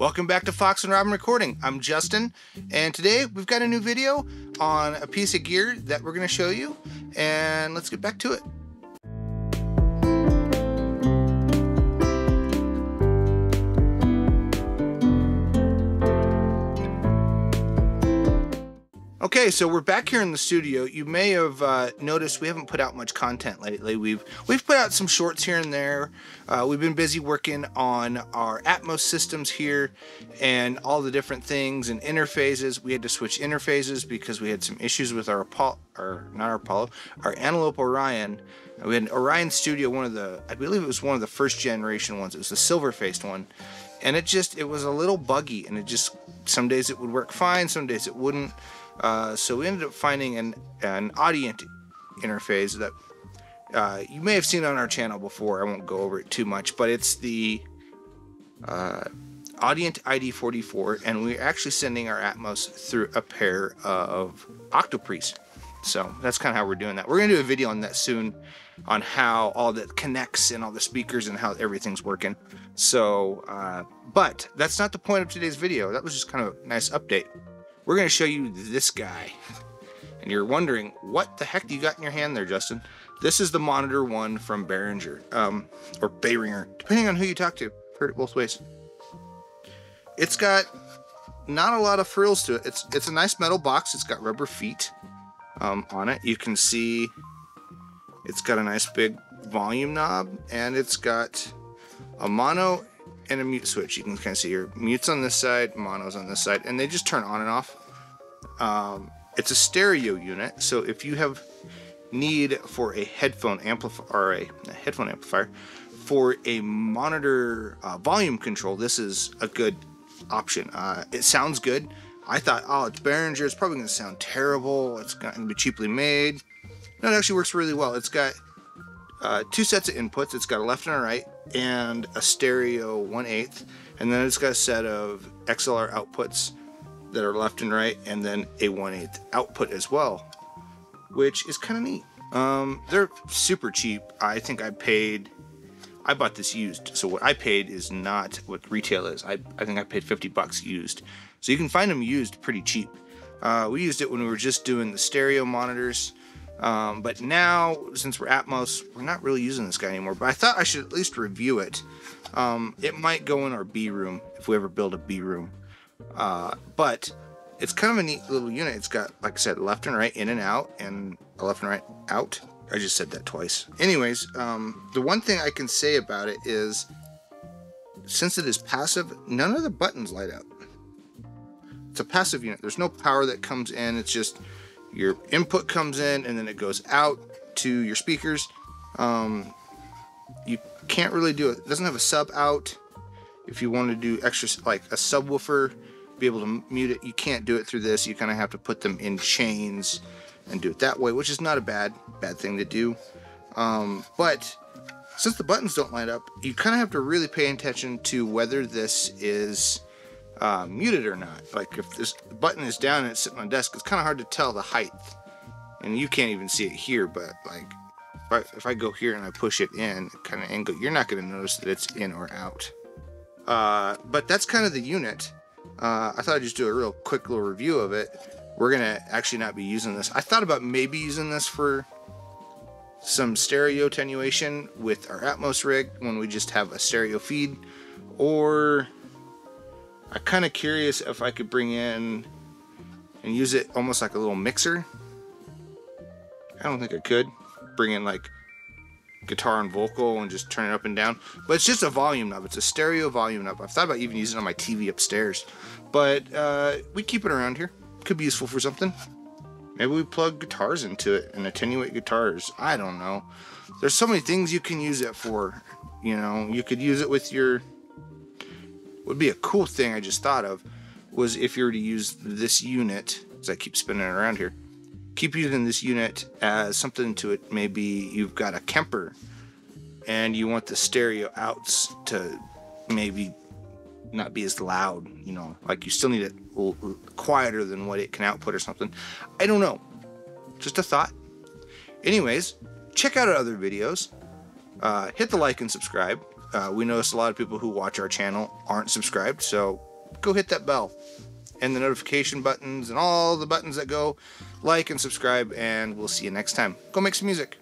Welcome back to Fox and Robyn Recording. I'm Justin, and today we've got a new video on a piece of gear that we're going to show you, and let's get back to it. Okay, so we're back here in the studio. You may have uh, noticed we haven't put out much content lately. We've we've put out some shorts here and there. Uh, we've been busy working on our Atmos systems here and all the different things and interfaces. We had to switch interfaces because we had some issues with our Apollo, or not our Apollo, our Antelope Orion. We had Orion Studio, one of the, I believe it was one of the first generation ones. It was the silver faced one, and it just it was a little buggy, and it just some days it would work fine, some days it wouldn't. Uh, so we ended up finding an, an Audient interface that uh, you may have seen on our channel before. I won't go over it too much, but it's the uh, Audient ID44, and we're actually sending our Atmos through a pair of Octopre's. So that's kind of how we're doing that. We're going to do a video on that soon on how all that connects and all the speakers and how everything's working. So, uh, but that's not the point of today's video. That was just kind of a nice update we're going to show you this guy. And you're wondering, what the heck do you got in your hand there, Justin? This is the Monitor 1 from Behringer, um, or Behringer, depending on who you talk to. Heard it both ways. It's got not a lot of frills to it. It's it's a nice metal box. It's got rubber feet um, on it. You can see it's got a nice big volume knob, and it's got a mono and a mute switch. You can kind of see your mutes on this side, monos on this side, and they just turn on and off. Um, it's a stereo unit, so if you have need for a headphone amplifier or a, a, headphone amplifier for a monitor uh, volume control, this is a good option. Uh, it sounds good. I thought, oh, it's Behringer. It's probably going to sound terrible. It's going to be cheaply made. No, it actually works really well. It's got uh, two sets of inputs. It's got a left and a right, and a stereo 1 8 and then it's got a set of XLR outputs that are left and right, and then a 1 8 output as well, which is kind of neat. Um, they're super cheap. I think I paid. I bought this used, so what I paid is not what retail is. I, I think I paid 50 bucks used. So you can find them used pretty cheap. Uh, we used it when we were just doing the stereo monitors um, but now, since we're Atmos, we're not really using this guy anymore. But I thought I should at least review it. Um, it might go in our B room if we ever build a B room. Uh, but it's kind of a neat little unit. It's got, like I said, left and right, in and out, and a left and right out. I just said that twice. Anyways, um, the one thing I can say about it is, since it is passive, none of the buttons light up. It's a passive unit. There's no power that comes in. It's just your input comes in and then it goes out to your speakers. Um, you can't really do it. It doesn't have a sub out. If you want to do extra, like a subwoofer, be able to mute it, you can't do it through this. You kind of have to put them in chains and do it that way, which is not a bad bad thing to do. Um, but since the buttons don't light up, you kind of have to really pay attention to whether this is uh, muted or not. Like if this button is down and it's sitting on the desk, it's kind of hard to tell the height. And you can't even see it here, but like if I, if I go here and I push it in, kind of angle, you're not going to notice that it's in or out. Uh, but that's kind of the unit. Uh, I thought I'd just do a real quick little review of it. We're going to actually not be using this. I thought about maybe using this for some stereo attenuation with our Atmos rig when we just have a stereo feed or I'm kind of curious if I could bring in and use it almost like a little mixer. I don't think I could bring in like guitar and vocal and just turn it up and down. But it's just a volume knob. It's a stereo volume knob. I've thought about even using it on my TV upstairs. But uh, we keep it around here. Could be useful for something. Maybe we plug guitars into it and attenuate guitars. I don't know. There's so many things you can use it for. You know, you could use it with your would be a cool thing I just thought of was if you were to use this unit, as I keep spinning around here, keep using this unit as something to it. Maybe you've got a Kemper and you want the stereo outs to maybe not be as loud, you know, like you still need it quieter than what it can output or something. I don't know. Just a thought. Anyways, check out our other videos. Uh, hit the like and subscribe. Uh, we notice a lot of people who watch our channel aren't subscribed, so go hit that bell and the notification buttons and all the buttons that go like and subscribe. And we'll see you next time. Go make some music.